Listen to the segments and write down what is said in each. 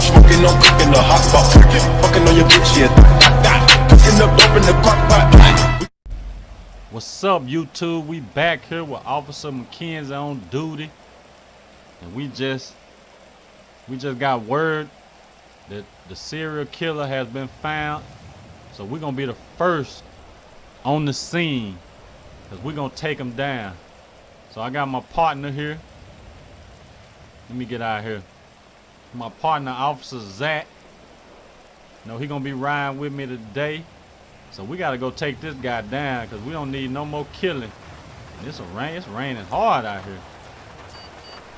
stop smoking, no cooking the hot pot. Fucking on your bitch, yeah. Cooking up dope in the crock pot. What's up, YouTube? We back here with Officer McKenzie on duty, and we just we just got word that the serial killer has been found. So we're gonna be the first on the scene, cause we're gonna take him down. So I got my partner here. Let me get out of here. My partner, Officer Zach. No, he gonna be riding with me today. So we gotta go take this guy down because we don't need no more killing. And it's a rain, it's raining hard out here.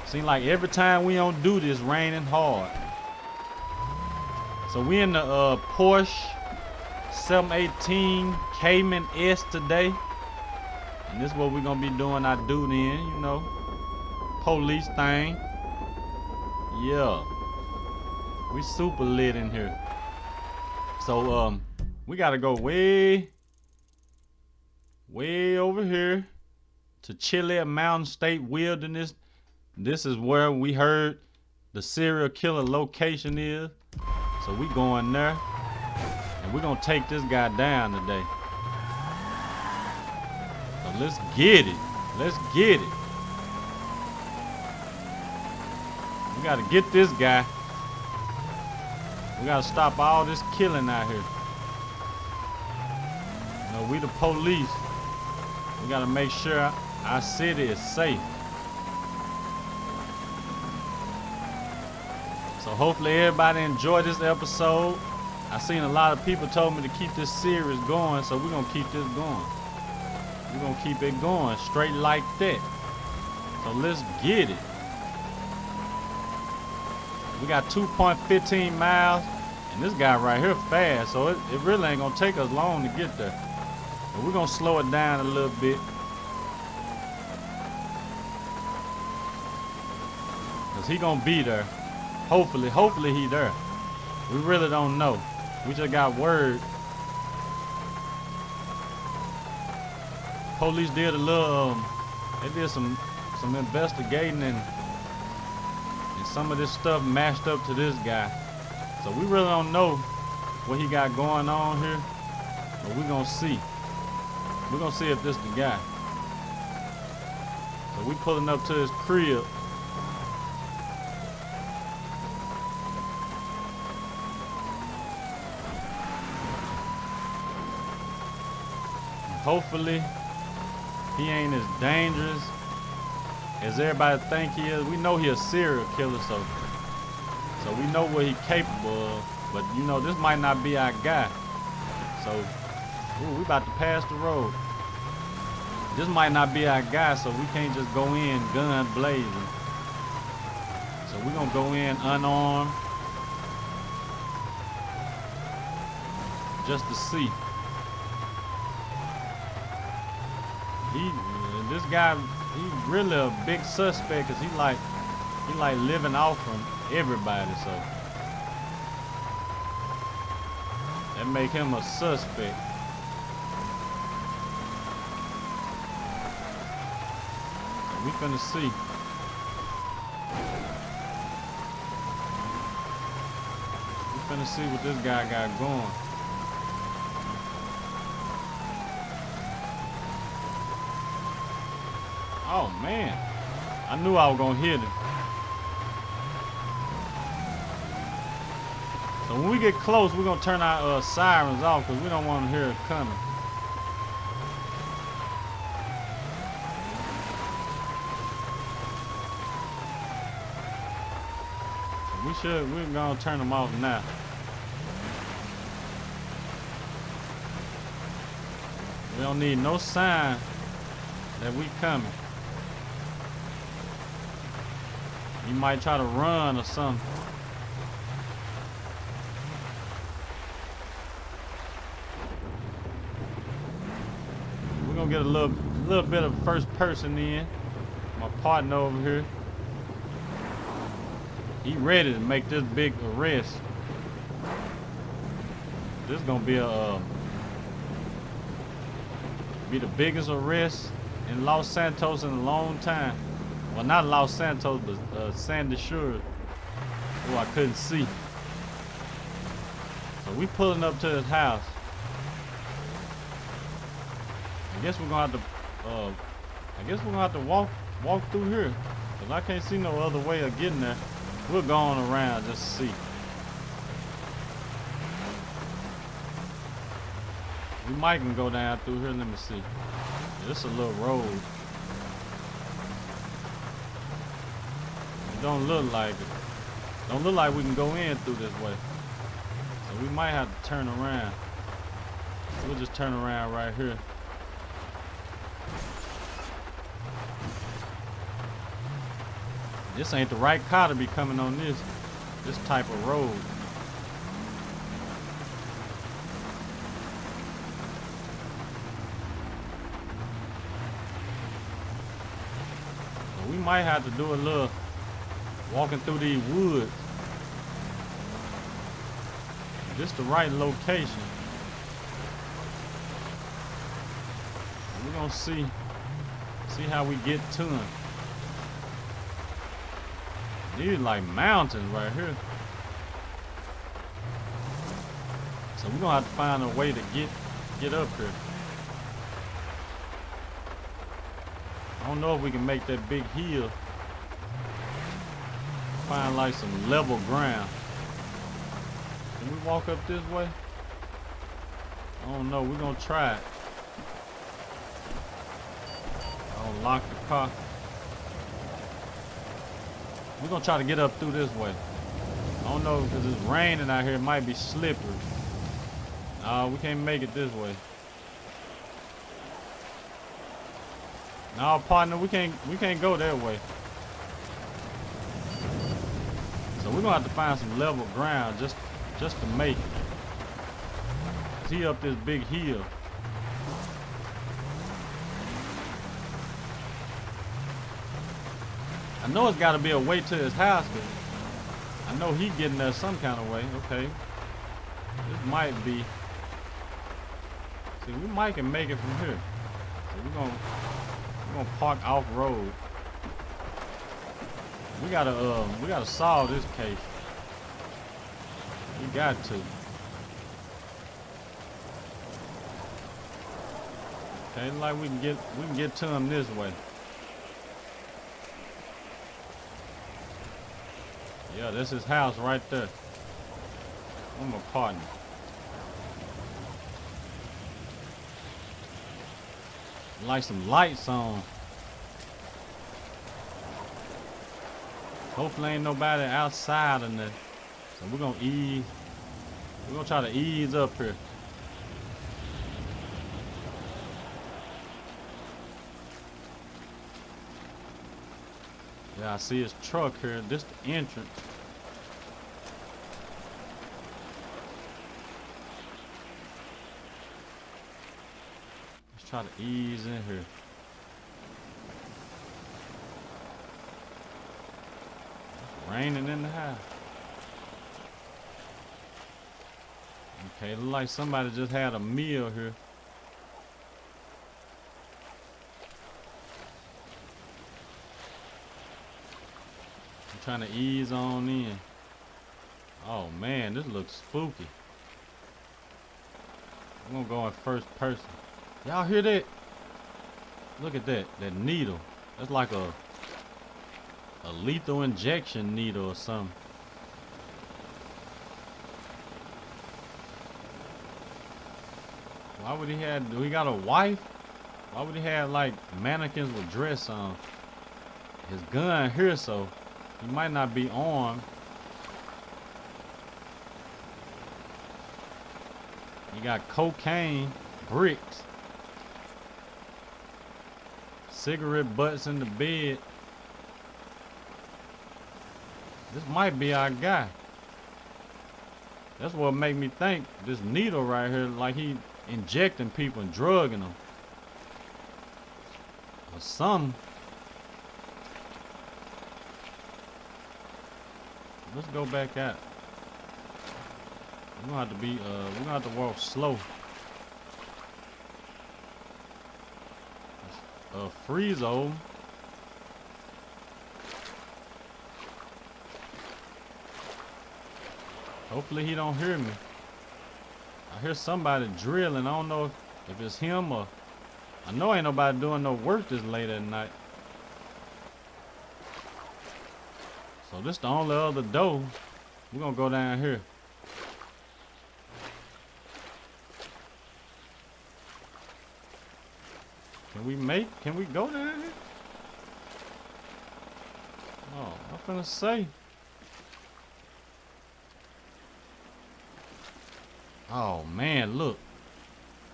Seems like every time we on duty, it's raining hard. So we in the uh, Porsche 718 Cayman S today. And this is what we're gonna be doing our duty in, you know. Police thing. Yeah. We super lit in here. So um we gotta go way, way over here to Chiliad Mountain State Wilderness. This is where we heard the serial killer location is. So we going there and we're gonna take this guy down today. So let's get it. Let's get it. We gotta get this guy. We gotta stop all this killing out here. Know, we the police. We gotta make sure our city is safe. So hopefully everybody enjoyed this episode. I seen a lot of people told me to keep this series going, so we're gonna keep this going. We're gonna keep it going straight like that. So let's get it. We got 2.15 miles, and this guy right here fast, so it, it really ain't gonna take us long to get there. But we're gonna slow it down a little bit. Cause he gonna be there. Hopefully, hopefully he there. We really don't know. We just got word. Police did a little, um, they did some some investigating and and some of this stuff matched up to this guy. So we really don't know what he got going on here, but we're gonna see. We're gonna see if this the guy. So we pulling up to his crib. Hopefully he ain't as dangerous as everybody think he is. We know he a serial killer, so so we know what he capable of. But you know, this might not be our guy. So ooh, we about to pass the road. This might not be our guy, so we can't just go in gun blazing. So we're gonna go in unarmed. Just to see. He this guy he really a big suspect cause he like he like living off from everybody so. That make him a suspect. We finna see. We finna see what this guy got going Oh man, I knew I was gonna hit him. So when we get close, we're gonna turn our uh, sirens off because we don't want to hear it coming. So we should, we're gonna turn them off now. We don't need no sign that we coming. You might try to run or something. We're gonna get a little little bit of first person in. My partner over here. He ready to make this big arrest. This is gonna be a uh, be the biggest arrest in Los Santos in a long time. Well, not Los Santos, but uh, Sandy Shores. Oh, I couldn't see. So we pulling up to his house. I guess we're gonna have to uh I guess we're gonna have to walk walk through here. Cause I can't see no other way of getting there. We're going around just to see. We might can go down through here. Let me see. This a little road. Don't look like it. Don't look like we can go in through this way. So we might have to turn around. We'll just turn around right here. This ain't the right car to be coming on this this type of road. So we might have to do a little walking through these woods. This the right location. We're gonna see see how we get to them. These like mountains right here. So we're gonna have to find a way to get get up here. I don't know if we can make that big hill. Find like some level ground. Can we walk up this way? I don't know. We're gonna try it. I'll lock the car. We're gonna try to get up through this way. I don't know because it's raining out here. It might be slippery. Nah, we can't make it this way. No, partner, we can't we can't go that way. We're gonna have to find some level ground just just to make it. See up this big hill. I know it's got to be a way to his house, but I know he getting there some kind of way. Okay, this might be. See, we might can make it from here. So we're gonna we're gonna park off road. We gotta um we gotta solve this case. We got to. Okay, like we can get we can get to him this way. Yeah, this is house right there. I'm a partner. Like some lights on. Hopefully ain't nobody outside in there. So we're gonna ease. We're gonna try to ease up here. Yeah, I see his truck here. This the entrance. Let's try to ease in here. Raining in the house. Okay, look like somebody just had a meal here. I'm trying to ease on in. Oh man, this looks spooky. I'm gonna go in first person. Y'all hear that? Look at that, that needle. That's like a a lethal injection needle or something. Why would he have, do he got a wife? Why would he have like mannequins with dress on? His gun here, so he might not be armed. He got cocaine, bricks, cigarette butts in the bed. This might be our guy. That's what made me think this needle right here, like he injecting people and drugging them. Or something. Let's go back out. We're gonna have to be uh we're gonna have to walk slow. Uh freeze zone. Hopefully he don't hear me. I hear somebody drilling. I don't know if it's him or I know ain't nobody doing no work this late at night. So this the only other door. We're gonna go down here. Can we make, can we go down here? Oh, I'm gonna say. Oh man, look.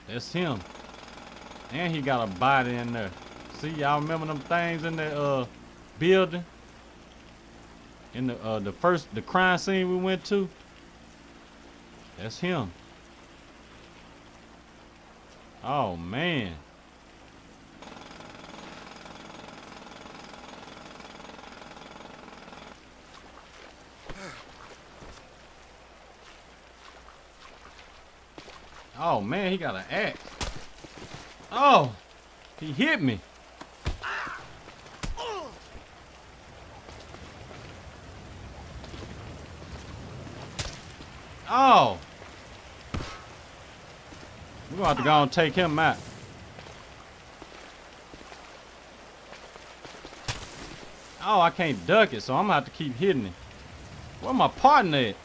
That's him. And he got a body in there. See, y'all remember them things in the uh, building? In the uh, the first the crime scene we went to? That's him. Oh man. Oh man, he got an axe. Oh, he hit me. Oh. We're gonna have to go and take him out. Oh, I can't duck it, so I'm gonna have to keep hitting it. Where my partner at?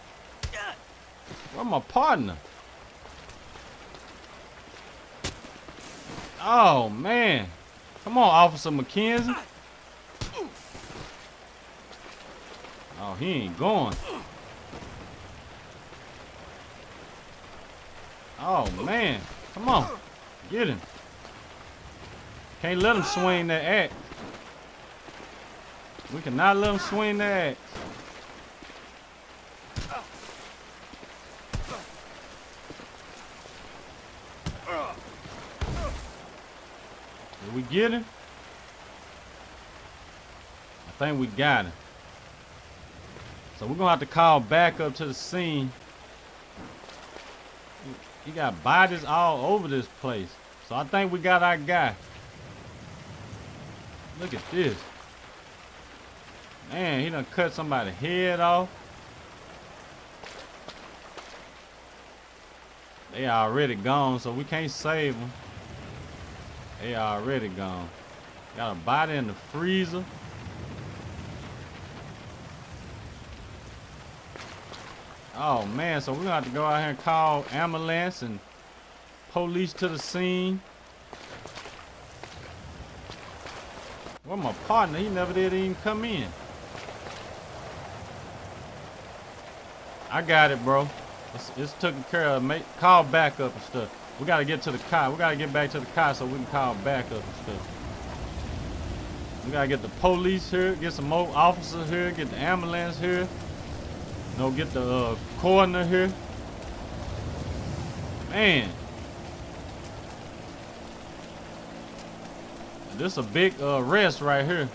Where my partner? Oh, man. Come on, Officer McKenzie. Oh, he ain't going. Oh, man. Come on. Get him. Can't let him swing that axe. We cannot let him swing that axe. We get him? I think we got him. So we're gonna have to call back up to the scene. He got bodies all over this place. So I think we got our guy. Look at this. Man, he done cut somebody's head off. They already gone, so we can't save them. They already gone. Got a body in the freezer. Oh man, so we're gonna have to go out here and call ambulance and police to the scene. Well, my partner, he never did even come in. I got it, bro. It's, it's taken care of. Make call backup and stuff. We gotta get to the car. We gotta get back to the car so we can call backup and stuff. We gotta get the police here, get some more officers here, get the ambulance here. Know, get the uh, coroner here. Man. This is a big uh, arrest right here.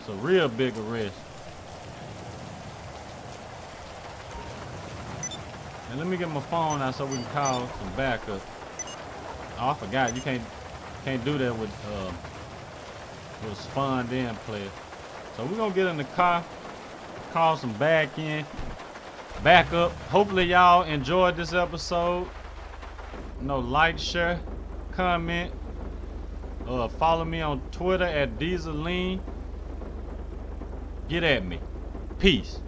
It's a real big arrest. And let me get my phone out so we can call some backup. Oh, I forgot. You can't can't do that with uh, with spawned in player. So we're gonna get in the car, call some back in, back up. Hopefully y'all enjoyed this episode. You know, like, share, comment. Uh, follow me on Twitter at Deezalean. Get at me. Peace.